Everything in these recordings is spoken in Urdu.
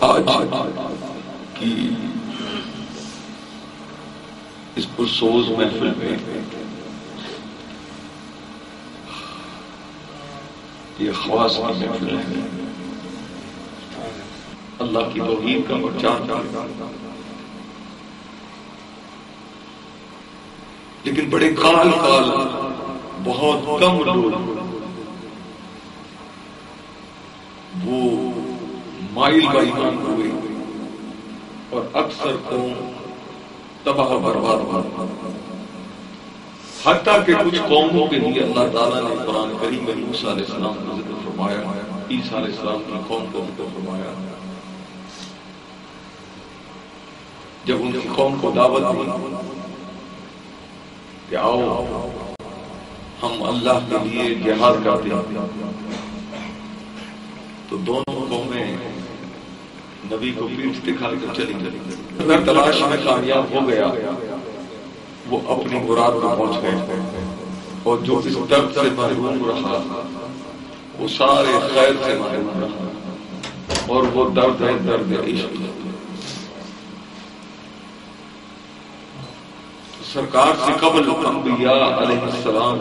آج کی اس پرسوز محفل میں یہ خواص کی محفل ہے۔ اللہ کی توحید کا پرچار۔ لیکن بڑے کال کال، بہت کم لوگ وہ مائل بائی مان ہوئے اور اکثر قوم تباہ برباد حتیٰ کہ کچھ قوموں کے لیے اللہ تعالیٰ نے قرآن کریم میں علیہ السلام کو ذکر فرمایا، عیسیٰ علیہ السلام کی قوم کو ذکر فرمایا۔ جب ان کی قوم کو دعوت دی کہ آؤ، ہم اللہ کے لیے جہاد کرتے ہیں۔ تو دونوں قومیں نبی کو پیٹ دکھا کر چلی گئی۔ اگر تلاش میں کامیاب ہو گیا، وہ اپنی مراد میں پہنچ گئے۔ اور جو اس درد سے محروم رہا، وہ سارے خیر سے محروم رہا۔ اور وہ درد ہے درد عشق۔ سرکار سے قبل انبیاء علیہ السلام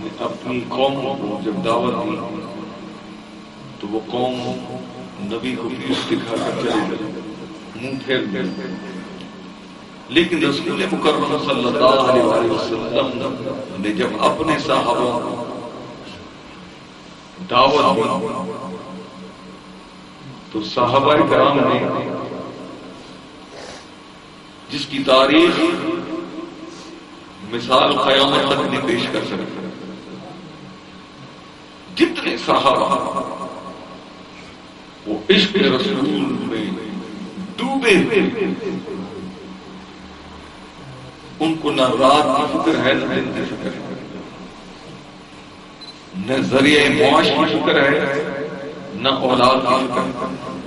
نے اپنی قوم کو جب دعوت دی، تو وہ قوم نبی کو پیس دکھا کر چلے گئے منہ پھیر گئے لیکن رسول مکرم صلی اللہ علیہ وسلم نے جب اپنے صحابوں دعوت دی، تو صحابہ کرام نے جس کی تاریخ مثال قیامت تک نہیں پیش کر سکتے جتنے صحابہ وہ عشق رسول میں ڈوبے ہوئے۔ ان کو نہ رات کی فکر ہے، نہ دن کی فکر ہے۔ نہ ذریعہ معاش کی فکر ہے، نہ اولاد کی فکر ہے۔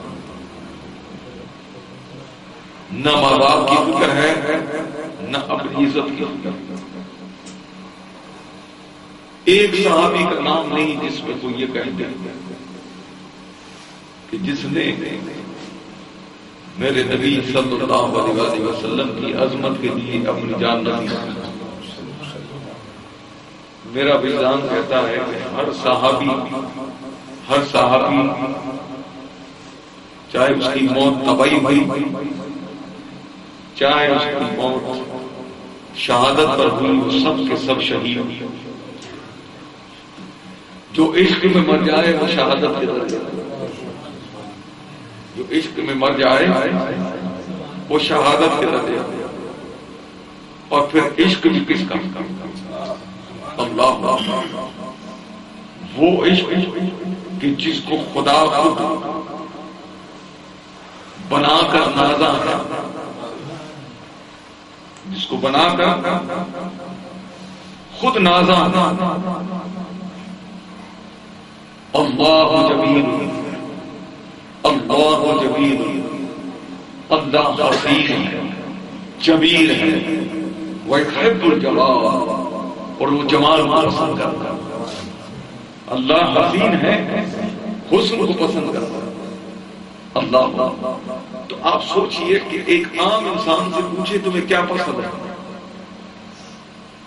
نہ ماں باپ کی فکر ہے، نہ اپنی عزت کی فکر ایک صحابی کا نام نہیں جس میں کوئی یہ کہتے کہ جس نے میرے نبی صلی اللہ علیہ وسلم کی عظمت کے لیے اپنی جان نہیں میرا وجدان کہتا ہے کہ ہر صحابی ہر صحابی، چاہے اس کی موت تباہی ہوئی، چاہے اس کی موت شہادت پر ہوئی، وہ سب کے سب شہید۔ جو عشق میں مر جائے، وہ شہادت کے درجے جو عشق میں مر جائے، وہ شہادت کے درجے اور پھر عشق بھی کس کا؟ اللہ۔ وہ عشق کہ جس کو خدا خود بنا کر نازا ہے۔ جس کو بنا کر خود نازا اللہ جمیل۔ اللہ جمیل اللہ حسین جمیل ہے وہ حب اور وہ جمال کو پسند کرتا اللہ حسین ہے، حسن کو پسند کرتا اللہ تو آپ سوچئے کہ ایک عام انسان سے پوچھے تمہیں کیا پسند ہے۔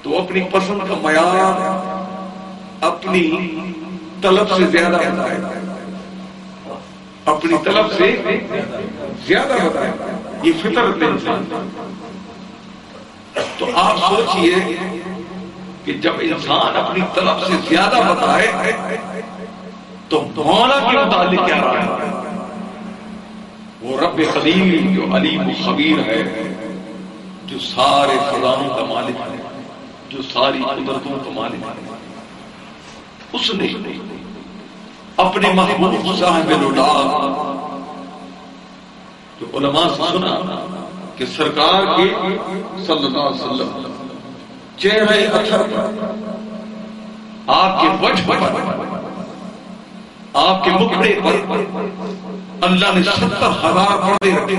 تو اپنی پسند کا معیار، اپنی طلب سے زیادہ بتائے اپنی طلب سے زیادہ بتائے یہ فطرت انسان تو آپ سوچئے کہ جب انسان اپنی طلب سے زیادہ بتائے تو مولا کے متعلق کیا رہا ہے وہ رب قدیم جو علیم و خبیر ہے جو سارے خزانوں کا مالک ہے جو ساری قدرتوں کا مالک ہے اس نے اپنے محبوب صاحب لوٹا۔ جو علماء سے سنا کہ سرکار کے صلی اللہ علیہ وسلم چہرے اثر پر، آپ کے وجہ پر، آپ کے مکڑے پر اللہ نے ستر ہزار پردے رکھے۔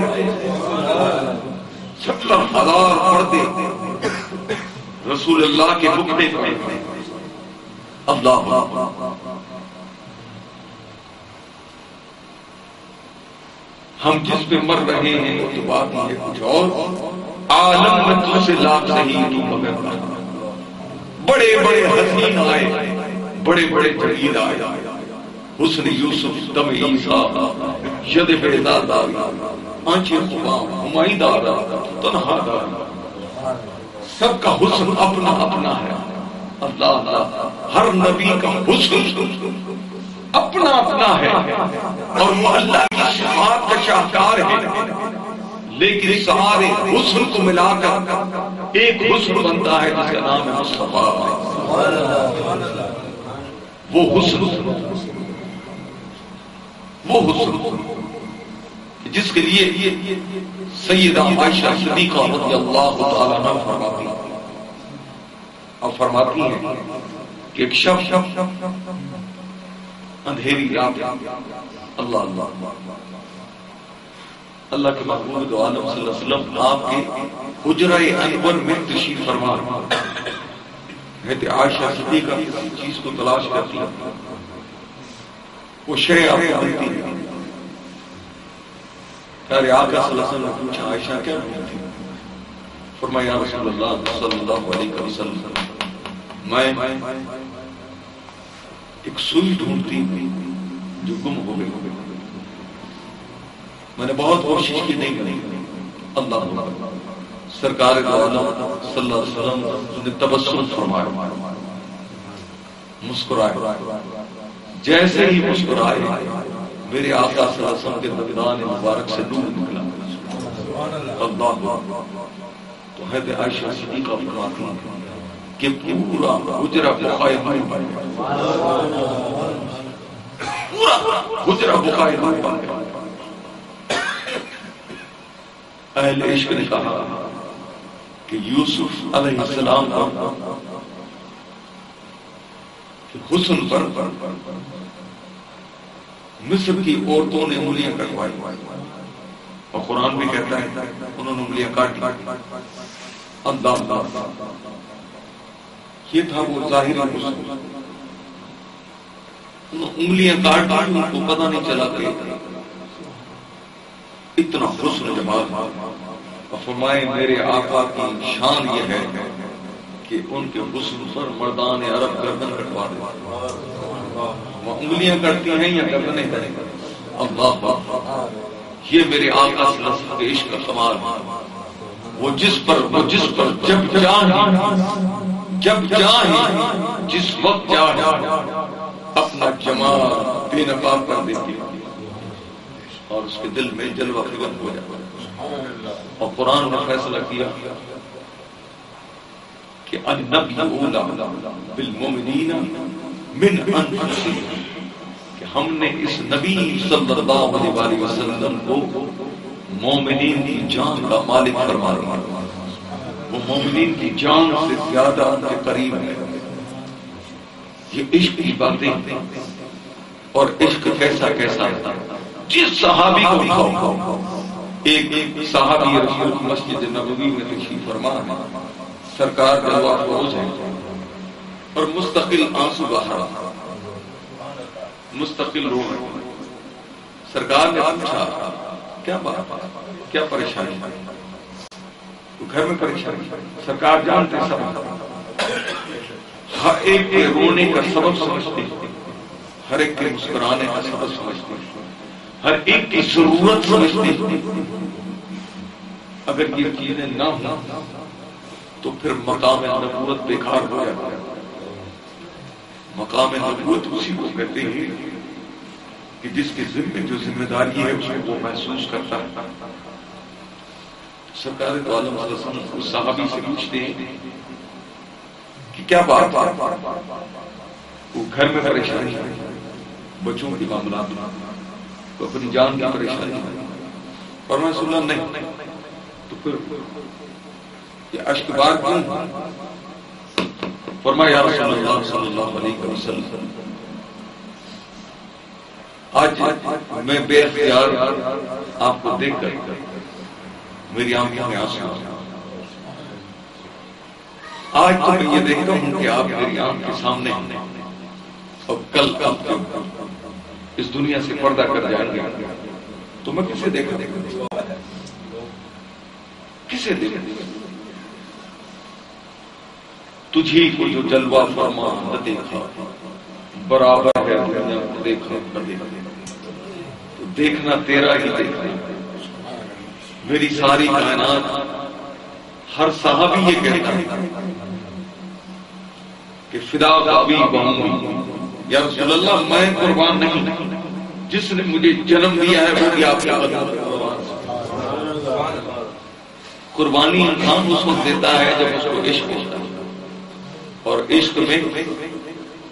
ستر ہزار پردے۔ رسول اللہ کے مکڑے پر۔ اللہ ہم جس پہ مر رہے ہیں، وہ تو بات ہے کچھ اور۔ عالم میں تو سے لاکھ نہیں تو مگر بڑے بڑے حسین آئے، بڑے بڑے جدید آئے۔ حسن یوسف، دم عیسیٰ، ید بیدار آنچے خبام ہمائی دارا تنہا دارا سب کا حسن اپنا اپنا ہے۔ اللہ اللہ ہر نبی کا حسن۔ اپنا اپنا ہے۔ اور وہ اللہ کی شفاعت کا شاہکار ہے۔ لیکن سارے حسن کو ملا کر ایک حسن بنتا ہے جس کا نام ہے مصطفیٰ۔ وہ حسن وہ حسن جس کے لیے سیدہ عائشہ صدیقہ رضی اللہ تعالیٰ عنہ فرماتی اور فرماتی ہیں کہ ایک شب اندھیری رات۔ اللہ اللہ اللہ۔ کے محبوب دو عالم صلی اللہ علیہ وسلم آپ کے حجرہ انور میں تشریف فرما کہتے عائشہ صدیقہ کسی چیز کو تلاش کرتی ہے۔ وہ شے آپ کو ملتی ہے۔ پیارے آقا صلی اللہ علیہ وسلم پوچھا، عائشہ، کیا ڈھونڈتی فرمایا رسول اللہ صلی اللہ علیہ وسلم، میں ایک سوئی ڈھونڈتی جو گم ہو گئی میں نے بہت کوشش کی، نہیں کری اللہ سرکار صلی اللہ علیہ وسلم نے تبسم فرمایا۔ مسکرائے۔ جیسے ہی مسکرائے، میرے آقا صلی اللہ علیہ وسلم کے نبیدان مبارک سے نور نکلا۔ اللہ تو حید عائشہ صدیقہ فرماتی ہیں کہ پورا حجرہ بخائے نور بن پورا حجرہ بخائے نور بن اہل عشق نے کہا کہ یوسف علیہ السلام پر حسن پر مصر کی عورتوں نے انگلیاں کٹوائی اور قرآن بھی کہتا ہے انہوں نے انگلیاں کاٹی۔ اللہ اللہ یہ تھا وہ ظاہر حسن انگلیاں کاٹ کاٹ ان کو پتہ نہیں چلا کہ اتنا حسن جمال۔ اور فرمائے، میرے آقا کی شان یہ ہے کہ ان کے حسن پر مردان عرب گردن کٹوا دے۔ وہ انگلیاں کرتی ہیں یا گردنیں کریں اللہ یہ میرے آقا صلی اللہ علیہ وسلم کے عشق کا کمال وہ جس پر، وہ جس پر جب چاہیں جب چاہیں جس وقت چاہیں اپنا جمال بے نقاب کر دیتی اور اس کے دل میں جلوہ فکر ہو جاتا اور قرآن نے فیصلہ کیا کہ النبی اولا بالمؤمنین من انفسهم، کہ ہم نے اس نبی صلی اللہ علیہ وسلم کو مومنین کی جان کا مالک فرما دیا۔ وہ مومنین کی جان سے زیادہ ان کے قریب ہے۔ یہ عشق کی باتیں اور عشق کیسا کیسا۔ ہے جس صحابی کو اٹھاؤ، ایک صحابی رسول مسجد نبوی میں تشریف فرما سرکار جلوہ فروز ہے۔ اور مستقل آنسو بہا مستقل رو رہے سرکار نے پوچھا، کیا بات کیا پریشانی تو گھر میں پریشانی سرکار جانتے سب۔ ہر ایک کے رونے کا سبب سمجھتے ہر ایک کے مسکرانے کا سبب سمجھتے ہر ایک کی ضرورت سمجھتے اگر یہ چیزیں نہ ہوں تو پھر مقام نبوت بیکار ہو جاتا ہے۔ مقام نبوت اسی کو کہتے ہیں کہ جس کے ذمہ جو ذمہ داری ہے اس کو وہ محسوس کرتا ہے۔ سرکار تو عالم صلی اللہ علیہ وسلم اس صحابی سے پوچھتے ہیں کہ کیا بات وہ گھر میں پریشانی ہے، بچوں کے معاملات تو اپنی جان کی پریشانی ہے اور میں سنا نہیں۔ تو پھر یہ اشک بار کیوں؟ فرمایا رسول اللہ صلی اللہ علیہ وسلم، آج میں بے اختیار آپ کو دیکھ کر میری آنکھوں میں آنسو آج تو میں یہ دیکھتا ہوں کہ آپ میری آنکھ کے سامنے اور کل کل اس دنیا سے پردہ کر جائیں گے۔ تو میں کسے دیکھا؟ دیکھا کسے دیکھا؟ تجھی کو جو جلوہ فرما نہ دیکھا، برابر ہے دیکھا دیکھنا تیرا ہی دیکھنا۔ میری ساری کائنات، ہر صحابی یہ کہتا ہے کہ فدا کابی یا رسول اللہ، میں قربان نہیں۔ جس نے مجھے جنم دیا ہے، وہ بھی آپ کا قربانی انسان اس وقت دیتا ہے جب اس کو عشق ہوتا ہے۔ اور عشق میں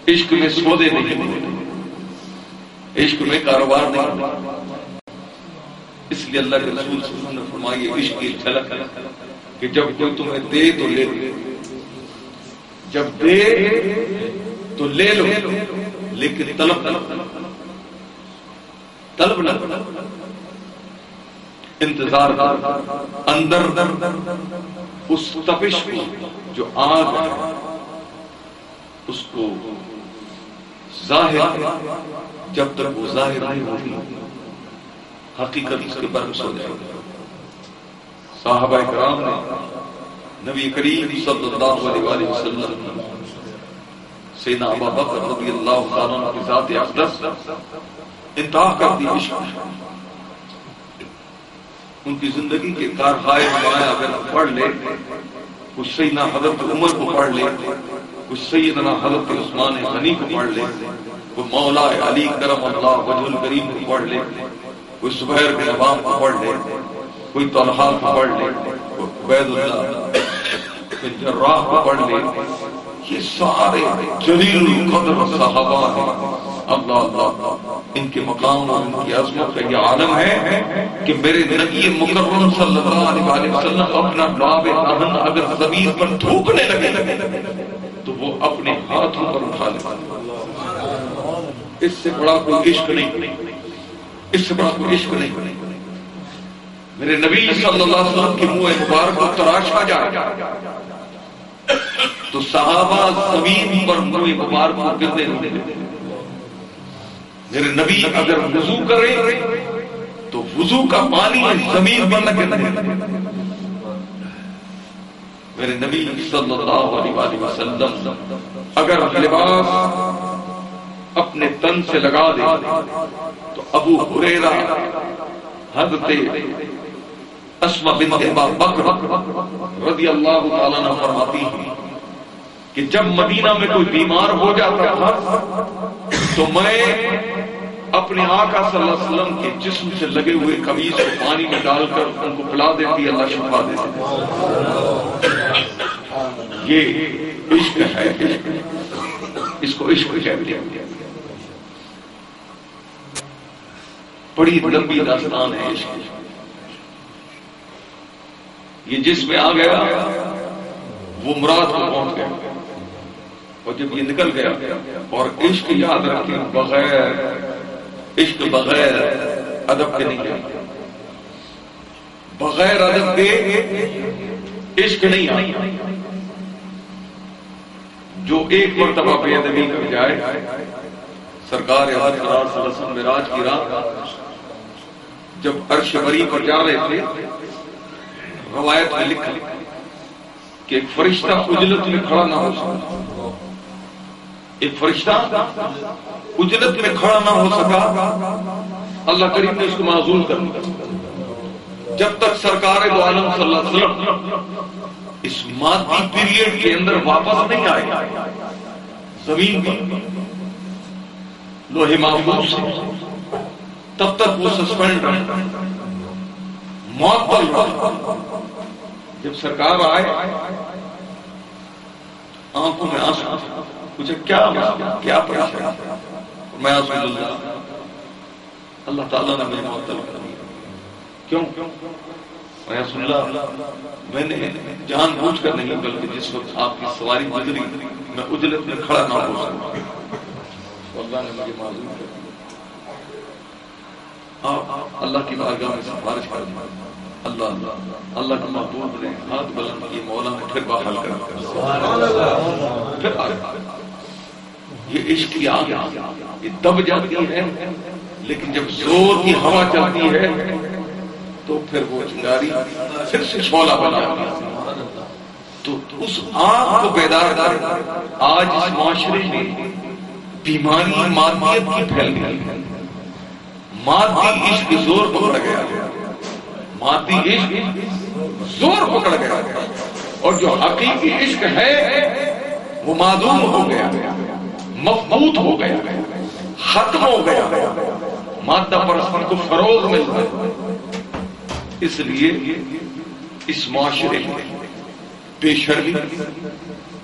عشق میں سودے نہیں ہوتے۔ عشق میں کاروبار نہیں اس لیے اللہ کے رسول صلی اللہ علیہ وسلم نے فرمائی عشق کی جھلک کہ جب کوئی تمہیں دے تو لے لو۔ جب دے تو لے لو، لیکن طلب طلب نہ انتظار اندر اس تپش کو جو آگ ہے، اس کو ظاہر جب تک وہ ظاہر نہیں ہوگی حقیقت اس کے برعکس ہو جائے گا صحابہ کرام نے نبی کریم صلی اللہ علیہ وآلہ وسلم، سیدنا ابا بکر رضی اللہ تعالیٰ کی ذات اقدس انتہا کر دی عشق ان کی زندگی کے کارخائے نمایاں اگر پڑھ لے کچھ سیدنا حضرت عمر کو پڑھ لے کچھ سیدنا حضرت عثمان غنی کو پڑھ لے کوئی مولا علی کرم اللہ وجہ الکریم کو پڑھ لے کوئی سبیر بن عوام کو پڑھ لے، کوئی طلحہ کو پڑھ لے، کوئی عبید اللہ بن جراح کو پڑھ لے۔ یہ سارے جلیل القدر صحابہ ہیں۔ اللہ اللہ ان کے مقام اور ان کی عظمت کا یہ عالم ہے کہ میرے نبی مکرم صلی اللہ علیہ وسلم اپنا لعاب اہن اگر زمین پر تھوکنے لگے تو وہ اپنے ہاتھوں پر اٹھا لے۔ اس سے بڑا کوئی عشق نہیں۔ اس سے بڑا کوئی عشق نہیں میرے نبی صلی اللہ علیہ وسلم کی منہ مبارک کو تراشا جائے۔ تو صحابہ زمین پر منہ مبارک کو گرنے لگے میرے نبی اگر وضو کرے، تو وضو کا پانی زمین پر نہ گرنے میرے نبی صلی اللہ علیہ وسلم اگر لباس اپنے تن سے لگا دے تو ابو حریرہ حضرت اسما بنت ابا بکر رضی اللہ تعالیٰ نے فرماتی ہیں کہ جب مدینہ میں کوئی بیمار ہو جاتا تھا، تو میں اپنے آقا صلی اللہ علیہ وسلم کے جسم سے لگے ہوئے قمیض کو پانی میں ڈال کر ان کو پلا دیتی، اللہ شفا دیتی۔ یہ عشق ہے۔ اس کو عشق کہتے ہیں۔ بڑی لمبی داستان ہے عشق یہ جس میں آ گیا، وہ مراد کو پہنچ گیا۔ اور جب یہ نکل گیا، اور عشق یاد رکھیں بغیر، عشق بغیر ادب کے نہیں آئی بغیر ادب کے عشق نہیں آئی جو ایک مرتبہ بے ادبی کر جائے، سرکار وسلم راج کی رات جب عرش بری پر جا رہے تھے، روایت میں لکھا کہ ایک فرشتہ اجلت میں کھڑا نہ ہو سکا۔ ایک فرشتہ اجلت میں کھڑا نہ ہو سکا۔ اللہ کریم نے اس کو معذول کر دیا۔ جب تک سرکار دو عالم صلی اللہ علیہ وسلم اس مادی پیریڈ کے اندر واپس نہیں آئے، زمین پر لوہے محفوظ سے تب تک وہ سسپینڈ رہے موت پر جب سرکار آئے، آنکھوں میں آنسو پوچھے کیا کیا پریشان میں آنسو اللہ اللہ تعالیٰ نے مجھے معطل کر کیوں؟ میں اللہ، میں نے جان بوجھ کر نہیں، بلکہ جس وقت آپ کی سواری گزری، میں اجلت میں کھڑا نہ ہو سکتا اللہ نے مجھے معلوم کر دیا اللہ کی بارگاہ میں سفارش کر دیا اللہ اللہ اللہ کا محبوب نے ہاتھ بلند کی مولا نے پھر بحال کر پھر یہ عشق کی آگ یہ دب جاتی ہے۔ لیکن جب زور کی ہوا چلتی ہے، تو پھر وہ چنگاری پھر سے چھولا بنا۔ تو اس آگ کو بیدار کر، آج اس معاشرے میں بیماری، مادیت کی پھیل گئی۔ ہے مادی عشق زور پکڑ گیا۔ مادی عشق زور پکڑ گیا۔ اور جو حقیقی عشق ہے، وہ معدوم ہو گیا۔ مفبوت ہو گیا۔ ختم ہو گیا۔ مادہ پرسپر کو فروغ مل گیا۔ اس لیے اس معاشرے میں بے شرمی،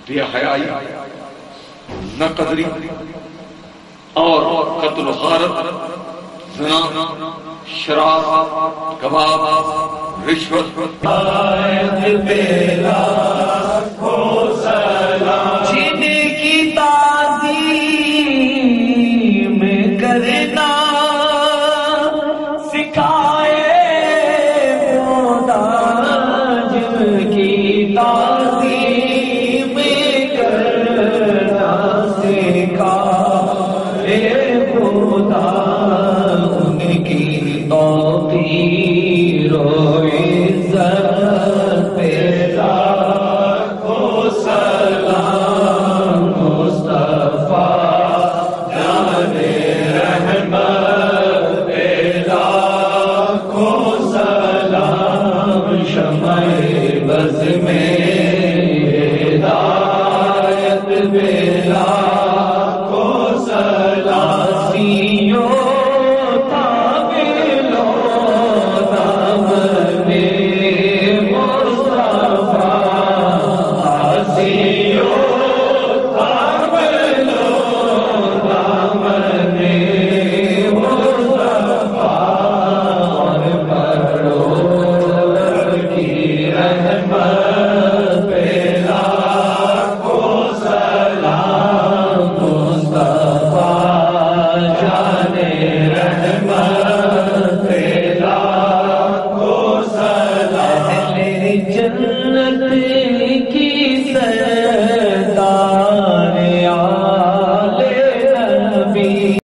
بے حیائی نہ قدری اور قتل و غارت زنا شراب کباب رشوت۔